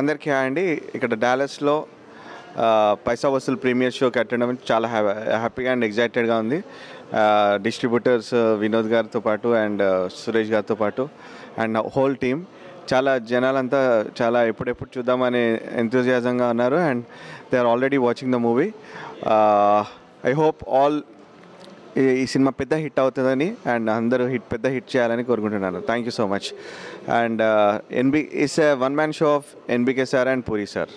అందరికీ హాయ్ అండి. ఇక్కడ డాలస్లో పైసా వసూల్ ప్రీమియర్ షోకి అటెండ్ అవ్వడం చాలా హ్యా హ్యాపీగా అండ్ ఎగ్జైటెడ్గా ఉంది. డిస్ట్రిబ్యూటర్స్ వినోద్ గారితో పాటు అండ్ సురేష్ గారితో పాటు అండ్ హోల్ టీమ్. చాలా జనాలంతా చాలా ఎప్పుడెప్పుడు చూద్దామని ఎంతూజియాజంగా ఉన్నారు and they are already watching the movie. I hope all ఈ సినిమా పెద్ద హిట్ అవుతుందని అండ్ అందరూ హిట్ పెద్ద హిట్ చేయాలని కోరుకుంటున్నాను. Thank you so much and NB is a one man show of NBK sir and Puri sir